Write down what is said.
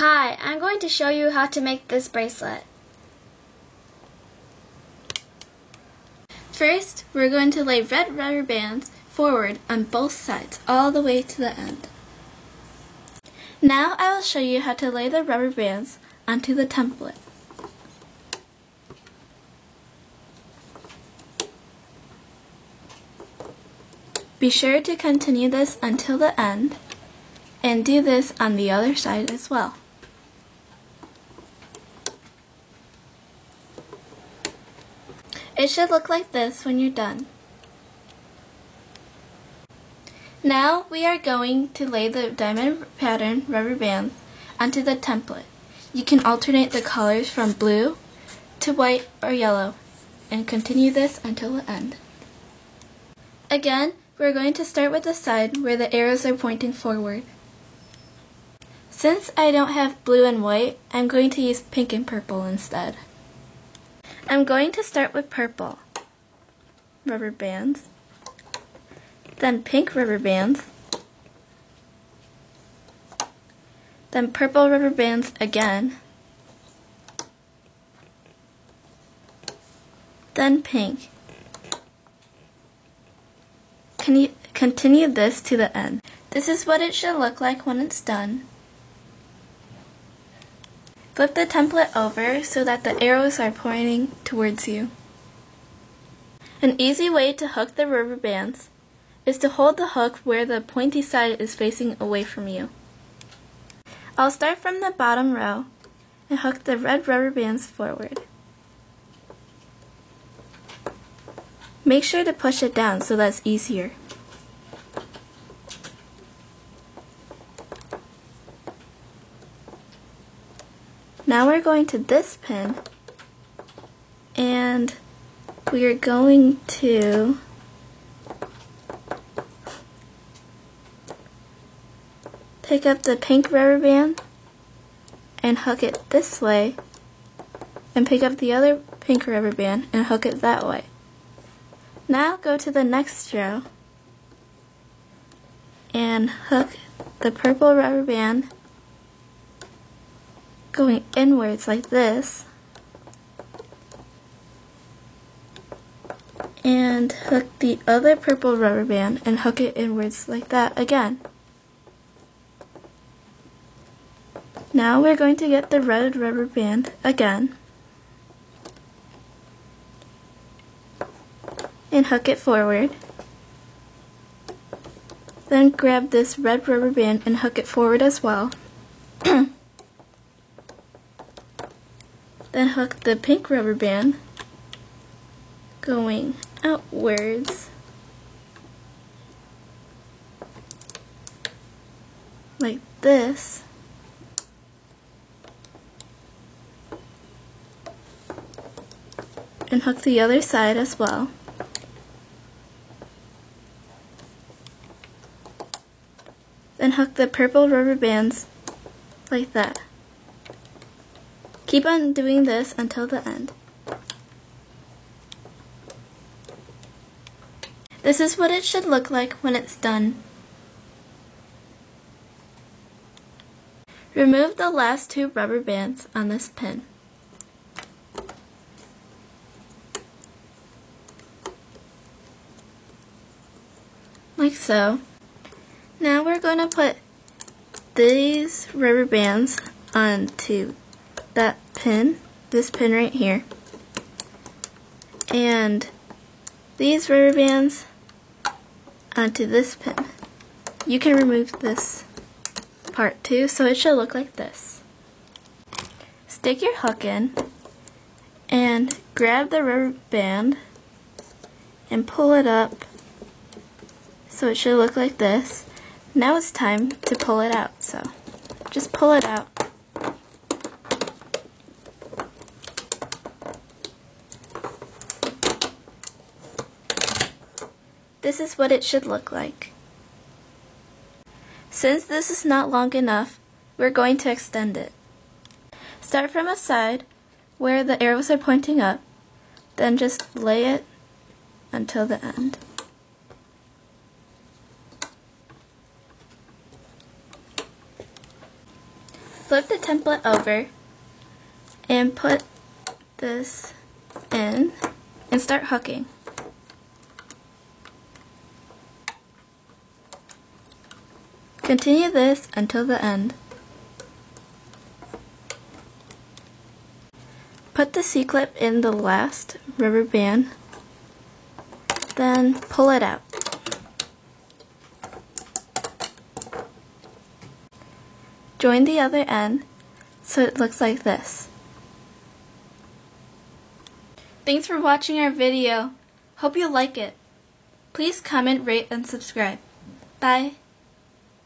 Hi, I'm going to show you how to make this bracelet. First, we're going to lay red rubber bands forward on both sides all the way to the end. Now I will show you how to lay the rubber bands onto the template. Be sure to continue this until the end and do this on the other side as well. It should look like this when you're done. Now we are going to lay the diamond pattern rubber bands onto the template. You can alternate the colors from blue to white or yellow and continue this until the end. Again, we're going to start with the side where the arrows are pointing forward. Since I don't have blue and white, I'm going to use pink and purple instead. I'm going to start with purple rubber bands, then pink rubber bands, then purple rubber bands again, then pink. Can you continue this to the end? This is what it should look like when it's done. Flip the template over so that the arrows are pointing towards you. An easy way to hook the rubber bands is to hold the hook where the pointy side is facing away from you. I'll start from the bottom row and hook the red rubber bands forward. Make sure to push it down so that's easier. Now we're going to this pin and we are going to pick up the pink rubber band and hook it this way and pick up the other pink rubber band and hook it that way. Now go to the next row and hook the purple rubber band going inwards like this and hook the other purple rubber band and hook it inwards like that again. Now we're going to get the red rubber band again and hook it forward. Then grab this red rubber band and hook it forward as well. Then hook the pink rubber band going outwards like this. And hook the other side as well. Then hook the purple rubber bands like that. Keep on doing this until the end. This is what it should look like when it's done. Remove the last two rubber bands on this pin. Like so. Now we're going to put these rubber bands onto that pin, this pin right here, and these rubber bands onto this pin. You can remove this part too, so it should look like this. Stick your hook in and grab the rubber band and pull it up so it should look like this. Now it's time to pull it out, so just pull it out This is what it should look like. Since this is not long enough, we're going to extend it. Start from a side where the arrows are pointing up, then just lay it until the end. flip the template over and put this in and start hooking. Continue this until the end. Put the C-clip in the last rubber band, then pull it out. Join the other end so it looks like this. Thanks for watching our video. Hope you like it. Please comment, rate, and subscribe. Bye.